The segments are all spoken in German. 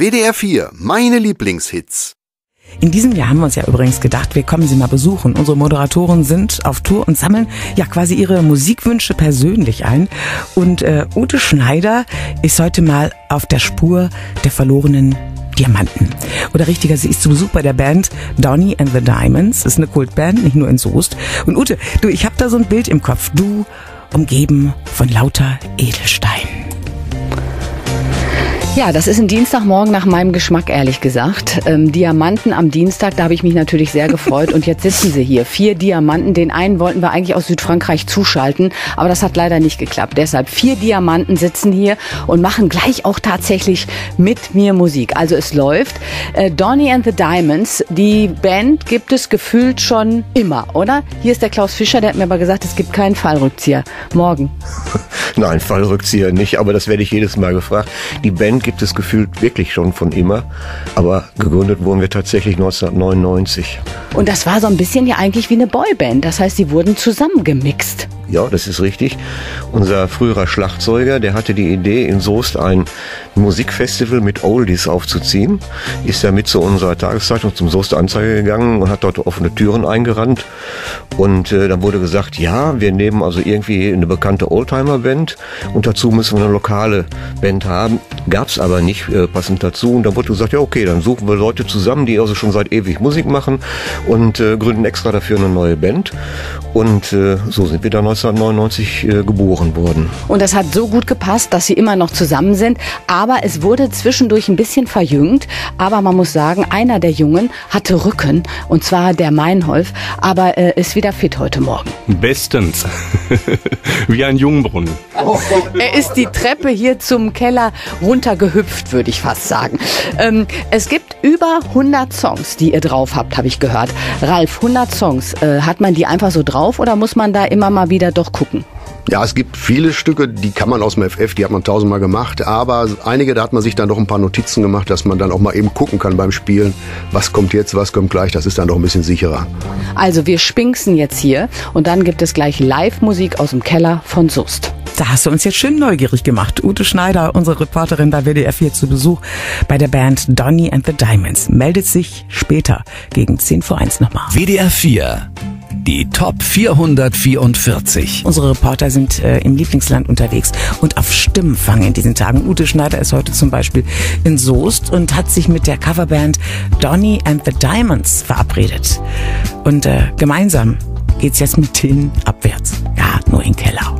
WDR 4, meine Lieblingshits. In diesem Jahr haben wir uns ja übrigens gedacht, wir kommen Sie mal besuchen. Unsere Moderatoren sind auf Tour und sammeln ja quasi ihre Musikwünsche persönlich ein. Und äh, Ute Schneider ist heute mal auf der Spur der verlorenen Diamanten. Oder richtiger, sie ist zu Besuch bei der Band Donny and the Diamonds. Ist eine Kultband, nicht nur in Soest. Und Ute, du, ich habe da so ein Bild im Kopf. Du umgeben von lauter Edelsteinen. Ja, das ist ein Dienstagmorgen nach meinem Geschmack, ehrlich gesagt. Ähm, Diamanten am Dienstag, da habe ich mich natürlich sehr gefreut. Und jetzt sitzen sie hier. Vier Diamanten. Den einen wollten wir eigentlich aus Südfrankreich zuschalten, aber das hat leider nicht geklappt. Deshalb vier Diamanten sitzen hier und machen gleich auch tatsächlich mit mir Musik. Also es läuft. Äh, Donny and the Diamonds, die Band gibt es gefühlt schon immer, oder? Hier ist der Klaus Fischer, der hat mir aber gesagt, es gibt keinen Fallrückzieher. Morgen. Nein, Fallrückzieher nicht, aber das werde ich jedes Mal gefragt. Die Band gibt es gefühlt wirklich schon von immer, aber gegründet wurden wir tatsächlich 1999. Und das war so ein bisschen ja eigentlich wie eine Boyband. Das heißt, sie wurden zusammengemixt. Ja, das ist richtig. Unser früherer Schlagzeuger, der hatte die Idee, in Soest ein Musikfestival mit Oldies aufzuziehen. Ist ja mit zu unserer Tageszeitung zum Soest Anzeiger gegangen und hat dort offene Türen eingerannt. Und äh, dann wurde gesagt, ja, wir nehmen also irgendwie eine bekannte Oldtimer-Band und dazu müssen wir eine lokale Band haben. Gab's aber nicht äh, passend dazu. Und dann wurde gesagt, ja okay, dann suchen wir Leute zusammen, die also schon seit ewig Musik machen und äh, gründen extra dafür eine neue Band. Und äh, so sind wir dann 1999 äh, geboren worden. Und das hat so gut gepasst, dass sie immer noch zusammen sind. Aber es wurde zwischendurch ein bisschen verjüngt. Aber man muss sagen, einer der Jungen hatte Rücken. Und zwar der Meinholf. Aber äh, ist wieder fit heute Morgen. Bestens. Wie ein Jungbrunnen. Er ist die Treppe hier zum Keller runtergehüpft, würde ich fast sagen. Ähm, es gibt über 100 Songs, die ihr drauf habt, habe ich gehört. Ralf, 100 Songs. Äh, hat man die einfach so drauf oder muss man da immer mal wieder doch gucken? Ja, es gibt viele Stücke, die kann man aus dem FF, die hat man tausendmal gemacht, aber einige, da hat man sich dann doch ein paar Notizen gemacht, dass man dann auch mal eben gucken kann beim Spielen, was kommt jetzt, was kommt gleich, das ist dann doch ein bisschen sicherer. Also wir spinksen jetzt hier und dann gibt es gleich Live-Musik aus dem Keller von Sust. Da hast du uns jetzt schön neugierig gemacht. Ute Schneider, unsere Reporterin bei WDR 4 zu Besuch bei der Band Donny and the Diamonds, meldet sich später gegen 10 vor 1 nochmal. WDR 4. Die Top 444. Unsere Reporter sind äh, im Lieblingsland unterwegs und auf Stimmenfang in diesen Tagen. Ute Schneider ist heute zum Beispiel in Soest und hat sich mit der Coverband Donny and the Diamonds verabredet. Und äh, gemeinsam geht's jetzt mit denen abwärts. Ja, nur in Keller.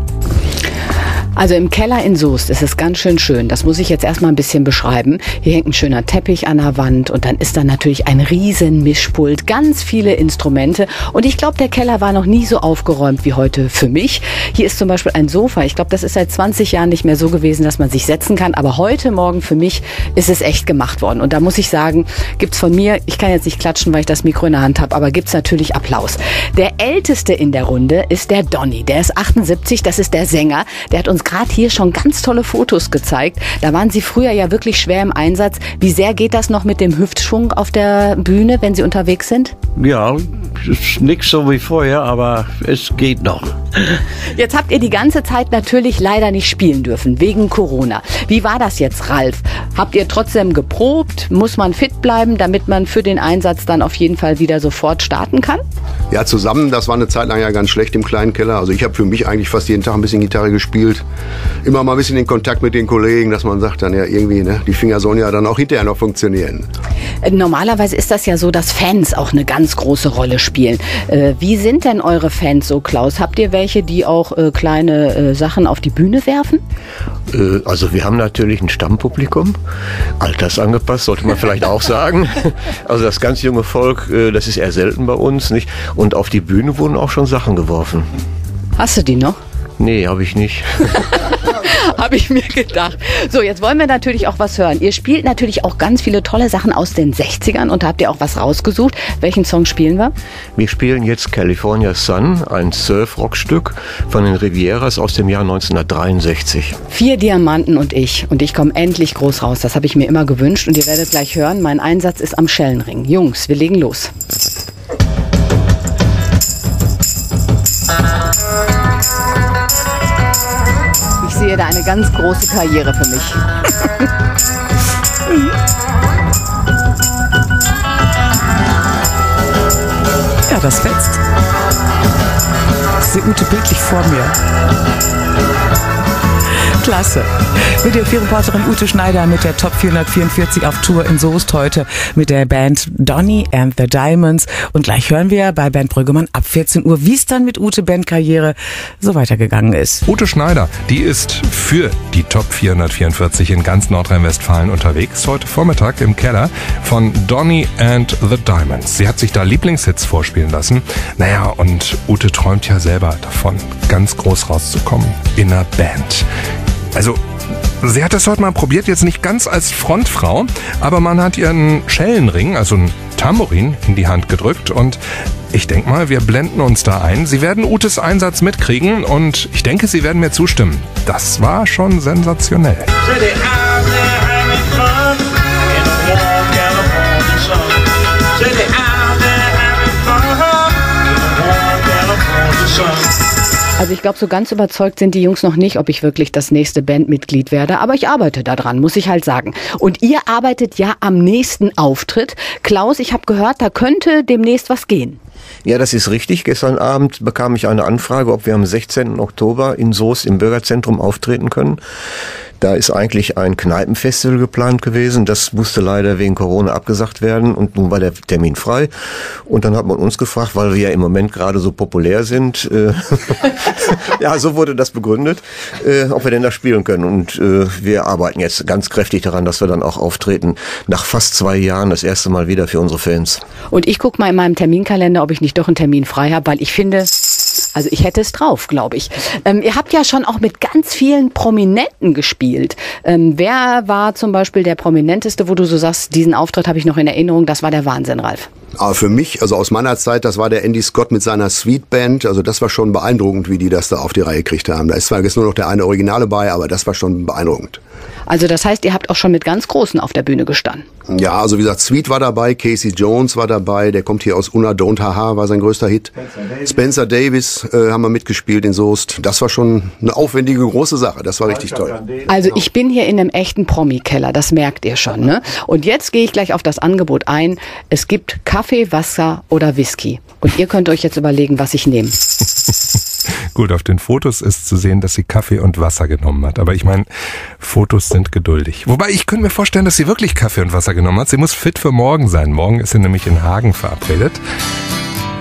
Also im Keller in Soest ist es ganz schön schön. Das muss ich jetzt erstmal ein bisschen beschreiben. Hier hängt ein schöner Teppich an der Wand und dann ist da natürlich ein riesen Mischpult, ganz viele Instrumente. Und ich glaube, der Keller war noch nie so aufgeräumt wie heute für mich. Hier ist zum Beispiel ein Sofa. Ich glaube, das ist seit 20 Jahren nicht mehr so gewesen, dass man sich setzen kann. Aber heute Morgen für mich ist es echt gemacht worden. Und da muss ich sagen, gibt's von mir, ich kann jetzt nicht klatschen, weil ich das Mikro in der Hand habe, aber gibt's natürlich Applaus. Der älteste in der Runde ist der Donny. Der ist 78, das ist der Sänger. Der hat uns gerade hier schon ganz tolle Fotos gezeigt. Da waren Sie früher ja wirklich schwer im Einsatz. Wie sehr geht das noch mit dem Hüftschwung auf der Bühne, wenn Sie unterwegs sind? Ja, ist nix so wie vorher, aber es geht noch. Jetzt habt ihr die ganze Zeit natürlich leider nicht spielen dürfen, wegen Corona. Wie war das jetzt, Ralf? Habt ihr trotzdem geprobt? Muss man fit bleiben, damit man für den Einsatz dann auf jeden Fall wieder sofort starten kann? Ja, zusammen, das war eine Zeit lang ja ganz schlecht im kleinen Keller. Also ich habe für mich eigentlich fast jeden Tag ein bisschen Gitarre gespielt. Immer mal ein bisschen in Kontakt mit den Kollegen, dass man sagt dann ja irgendwie, ne, die Finger sollen ja dann auch hinterher noch funktionieren. Äh, Normalerweise ist das ja so, dass Fans auch eine ganz große Rolle spielen. Äh, Wie sind denn eure Fans so, Klaus? Habt ihr welche, die auch äh, kleine äh, Sachen auf die Bühne werfen? Äh, Also wir haben natürlich ein Stammpublikum, altersangepasst, sollte man vielleicht auch sagen. Also das ganz junge Volk, äh, das ist eher selten bei uns, nicht? Und auf die Bühne wurden auch schon Sachen geworfen. Hast du die noch? Nee, habe ich nicht. Habe ich mir gedacht. So, jetzt wollen wir natürlich auch was hören. Ihr spielt natürlich auch ganz viele tolle Sachen aus den 60ern und da habt ihr auch was rausgesucht. Welchen Song spielen wir? Wir spielen jetzt California Sun, ein Surf-Rock-Stück von den Rivieras aus dem Jahr 1963. Vier Diamanten und ich. Und ich komme endlich groß raus. Das habe ich mir immer gewünscht und ihr werdet gleich hören. Mein Einsatz ist am Schellenring. Jungs, wir legen los. sehe da eine ganz große Karriere für mich. ja, das fetzt. Ich sehe Ute bildlich vor mir. Klasse. Mit der Reporterin Ute Schneider mit der Top 444 auf Tour in Soest heute mit der Band Donny and the Diamonds. Und gleich hören wir bei Bernd Brüggemann ab 14 Uhr, wie es dann mit Ute Bandkarriere so weitergegangen ist. Ute Schneider, die ist für die Top 444 in ganz Nordrhein-Westfalen unterwegs. Heute Vormittag im Keller von Donny and the Diamonds. Sie hat sich da Lieblingshits vorspielen lassen. Naja, und Ute träumt ja selber davon, ganz groß rauszukommen in einer Band. Also, sie hat das heute mal probiert, jetzt nicht ganz als Frontfrau, aber man hat ihr einen Schellenring, also ein Tambourin, in die Hand gedrückt und ich denke mal, wir blenden uns da ein. Sie werden Utes Einsatz mitkriegen und ich denke, Sie werden mir zustimmen. Das war schon sensationell. Also ich glaube, so ganz überzeugt sind die Jungs noch nicht, ob ich wirklich das nächste Bandmitglied werde. Aber ich arbeite daran, muss ich halt sagen. Und ihr arbeitet ja am nächsten Auftritt. Klaus, ich habe gehört, da könnte demnächst was gehen. Ja, das ist richtig. Gestern Abend bekam ich eine Anfrage, ob wir am 16. Oktober in Soest im Bürgerzentrum auftreten können. Da ist eigentlich ein Kneipenfestival geplant gewesen. Das musste leider wegen Corona abgesagt werden und nun war der Termin frei. Und dann hat man uns gefragt, weil wir ja im Moment gerade so populär sind, äh, ja, so wurde das begründet, äh, ob wir denn da spielen können. Und äh, wir arbeiten jetzt ganz kräftig daran, dass wir dann auch auftreten. Nach fast zwei Jahren das erste Mal wieder für unsere Fans. Und ich gucke mal in meinem Terminkalender, ob ich nicht doch einen Termin frei habe, weil ich finde, also ich hätte es drauf, glaube ich. Ähm, ihr habt ja schon auch mit ganz vielen Prominenten gespielt. Ähm, wer war zum Beispiel der prominenteste, wo du so sagst, diesen Auftritt habe ich noch in Erinnerung, das war der Wahnsinn, Ralf? Aber für mich, also aus meiner Zeit, das war der Andy Scott mit seiner Sweet Band. Also das war schon beeindruckend, wie die das da auf die Reihe gekriegt haben. Da ist zwar jetzt nur noch der eine Originale bei, aber das war schon beeindruckend. Also das heißt, ihr habt auch schon mit ganz Großen auf der Bühne gestanden. Ja, also wie gesagt, Sweet war dabei, Casey Jones war dabei, der kommt hier aus Una Don't Haha, war sein größter Hit. Spencer Davis, äh, haben wir mitgespielt in Soest. Das war schon eine aufwendige, große Sache. Das war richtig toll. Also ich bin hier in einem echten Promi-Keller, das merkt ihr schon. Ne? Und jetzt gehe ich gleich auf das Angebot ein. Es gibt Kaffee, Wasser oder Whisky. Und ihr könnt euch jetzt überlegen, was ich nehme. Gut, auf den Fotos ist zu sehen, dass sie Kaffee und Wasser genommen hat. Aber ich meine, Fotos sind geduldig. Wobei ich könnte mir vorstellen, dass sie wirklich Kaffee und Wasser genommen hat. Sie muss fit für morgen sein. Morgen ist sie nämlich in Hagen verabredet.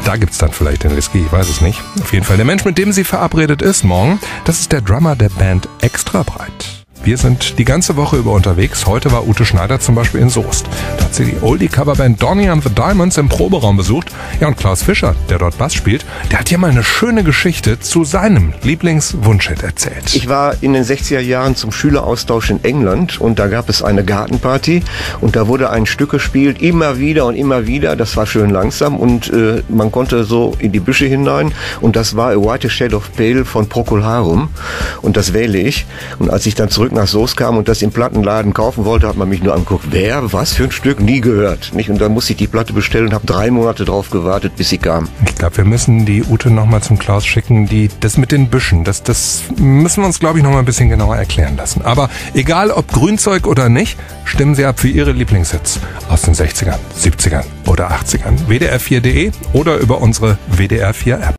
Da gibt's dann vielleicht den Whisky, ich weiß es nicht. Auf jeden Fall, der Mensch, mit dem sie verabredet ist morgen, das ist der Drummer der Band Extra Breit. Wir sind die ganze Woche über unterwegs. Heute war Ute Schneider zum Beispiel in Soest. Da hat sie die Oldie-Coverband Donny and the Diamonds im Proberaum besucht. Ja, und Klaus Fischer, der dort Bass spielt, der hat hier mal eine schöne Geschichte zu seinem Lieblingswunschhit erzählt. Ich war in den 60er Jahren zum Schüleraustausch in England und da gab es eine Gartenparty und da wurde ein Stück gespielt, immer wieder und immer wieder. Das war schön langsam und äh, man konnte so in die Büsche hinein und das war A White Shade of Pale von Procol Harum und das wähle ich. Und als ich dann zurück nach Soest kam und das im Plattenladen kaufen wollte, hat man mich nur angeguckt, wer, was für ein Stück, nie gehört. Nicht? Und dann musste ich die Platte bestellen und habe drei Monate drauf gewartet, bis sie kam. Ich glaube, wir müssen die Ute nochmal zum Klaus schicken. Die, das mit den Büschen, das, das müssen wir uns, glaube ich, nochmal ein bisschen genauer erklären lassen. Aber egal ob Grünzeug oder nicht, stimmen Sie ab für Ihre Lieblingshits aus den 60ern, 70ern oder 80ern. WDR4.de oder über unsere WDR4 App.